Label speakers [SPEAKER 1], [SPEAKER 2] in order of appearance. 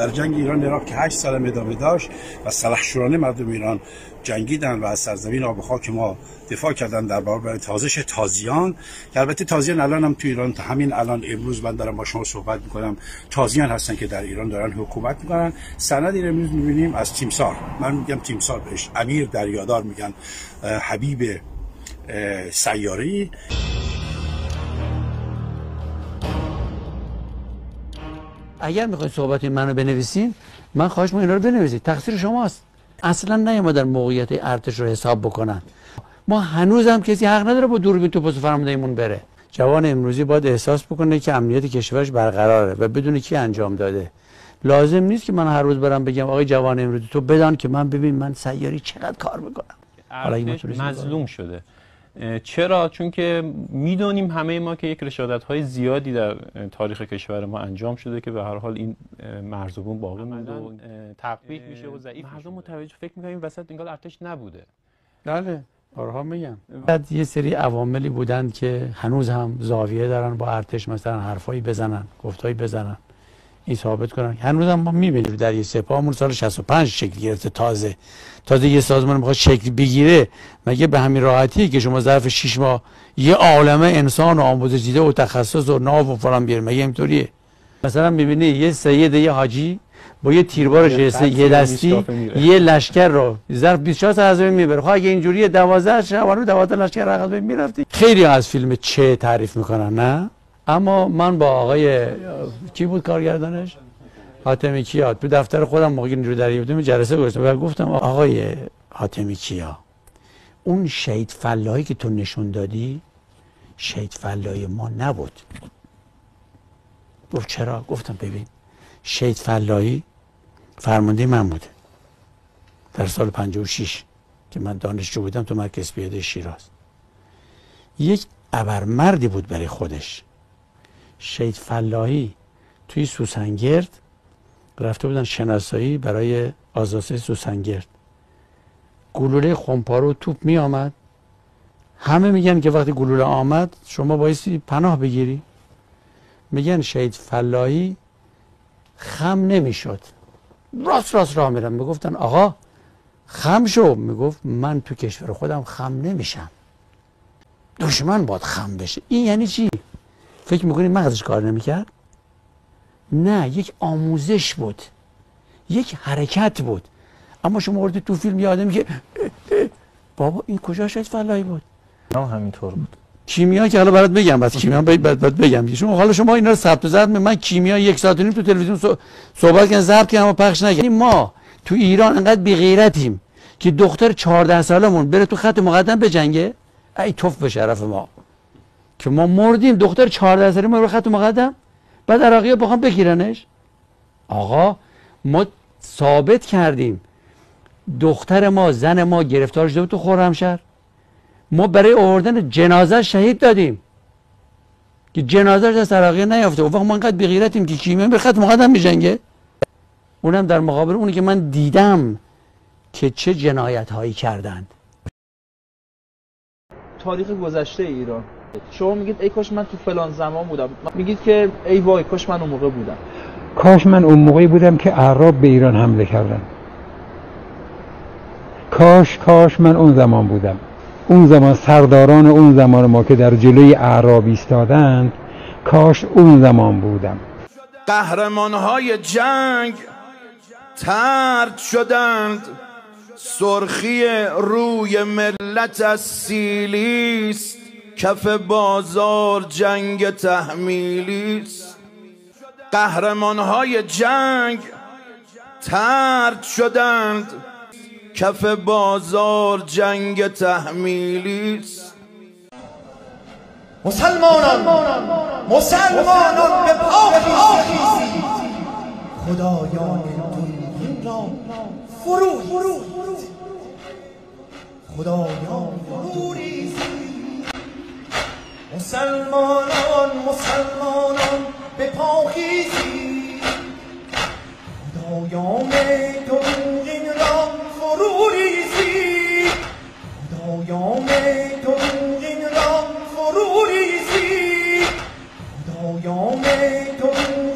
[SPEAKER 1] در جنگ ایران عراق که 8 سال ادامه داشت و سلحشورانه مردم ایران جنگیدن و از سرزمین آب خاک ما دفاع کردن در برابر تازش تازیان که البته تازیان الان هم تو ایران تا همین الان امروز من دارم با شما صحبت می‌کنم تازیان هستن که در ایران دارن حکومت می‌کنن. سند این امروز می‌بینیم از تیمسار. من میگم تیمسار بهش امیر دریادار میگن حبیب سیاری
[SPEAKER 2] اگر می‌خواید صحبت منو بنویسین من خواهش می‌کنم اینا رو بنویسید. تقصیر شماست. اصلا نیومدن موقعیت ارتش رو حساب بکنن. ما هنوز هم کسی حق نداره با دوربین تو پس فرماندهیمون بره. جوان امروزی باید احساس بکنه که امنیت کشورش برقراره و بدون کی انجام داده. لازم نیست که من هر روز برم بگم آقای جوان امروزی تو بدان که من ببین من سیاری چقدر کار می‌کنم.
[SPEAKER 3] ارتش مظلوم شده. چرا؟ چون که می‌دونیم همه ما که یک رشادت های زیادی در تاریخ کشور ما انجام شده که به هر حال این مرزبون باقی مونده و تقبیح میشه و ضعیف مردم متوجه فکر می‌کنم این وسط انگار ارتش نبوده.
[SPEAKER 2] بله بارها میگم بعد یه سری عواملی بودن که هنوز هم زاویه دارن با ارتش مثلا حرفایی بزنن گفتایی بزنن. این ثابت کنن. هنوز هم ما می‌بینیم در یه سپاهمون سال 65 شکل گرفته تازه. تازه یه سازمان می‌خواد شکل بگیره مگه به همین راحتی که شما ظرف 6 ماه یه عالمه انسان و آموزش دیده و تخصص و ناو و فلان بیاره مگه اینطوریه؟ مثلا می‌بینی یه سید یه حاجی با یه تیربار جسه یه دستی یه لشکر رو ظرف 24 ساعت از بین می‌بره. خب اگه اینجوریه 12 شب 12 لشکر بین می‌رفتی. خیلی از فیلم چه تعریف می‌کنن نه؟ اما من با آقای کی بود کارگردانش؟ حاتمی کیا. تو دفتر خودم موقعی اینجوری در بودم جلسه گذاشتم. و گفتم آقای حاتمی کیا اون شهید فلاحی که تو نشون دادی شهید فلاحی ما نبود. گفت چرا؟ گفتم ببین شهید فلاحی فرمانده من بوده. در سال 56 که من دانشجو بودم تو مرکز پیاده شیراز. یک ابرمردی بود برای خودش. شهید فلاحی توی سوسنگرد رفته بودن شناسایی برای آزاسه سوسنگرد. گلوله خمپارو توپ می آمد. همه میگن که وقتی گلوله آمد شما بایستی پناه بگیری. میگن شهید فلاحی خم نمی‌شد. راست راست راه میرم می‌گفتن آقا خم شو. می‌گفت من تو کشور خودم خم نمیشم. دشمن باید خم بشه. این یعنی چی؟ فکر می‌کنید مغزش کار نمی‌کرد؟ نه یک آموزش بود. یک حرکت بود. اما شما وردی تو فیلم یادم که بابا این کجا شاید فلایی بود؟
[SPEAKER 3] نه همینطور بود.
[SPEAKER 2] کیمیا که حالا برات بگم بس کیمیا باید بعد بگم. شما حالا شما اینا رو ثبت و ضبط من کیمیا یک ساعت و نیم تو تلویزیون صحبت کردن ضبط کردم اما پخش نکردم. ما تو ایران انقدر بی غیرتیم که دختر 14 سالمون بره تو خط مقدم بجنگه ای توف به شرف ما. که ما مردیم دختر 14 ساله ما رو خط مقدم بعد عراقی ها بخوام بگیرنش. آقا ما ثابت کردیم. دختر ما زن ما گرفتار شده تو خرمشهر. ما برای آوردن جنازه شهید دادیم. که جنازه از عراقی نیافته. و وقت ما انقدر بغیرتیم که کیمیا به خط مقدم میجنگه. اونم در مقابل اونی که من دیدم که چه جنایت هایی کردند.
[SPEAKER 4] تاریخ گذشته ایران. شما میگید ای کاش من تو فلان زمان بودم. میگید که ای وای کاش من اون موقع بودم.
[SPEAKER 5] کاش من اون موقعی بودم که اعراب به ایران حمله کردن. کاش کاش من اون زمان بودم. اون زمان سرداران اون زمان ما که در جلوی اعراب ایستادند کاش اون زمان بودم.
[SPEAKER 6] قهرمان های جنگ ترد شدند. سرخی روی ملت از سیلیست کف بازار جنگ تحمیلی قهرمان های جنگ ترد شدند. کف بازار جنگ تحمیلی
[SPEAKER 7] مسلمانان مسلمانان به پا خدایان دین را فرو خدایان مسلمانان مسلمانان به پاخیزی خدایان دروغین را فرو ریزی. خدایان دروغین را فرو خدایان دروغین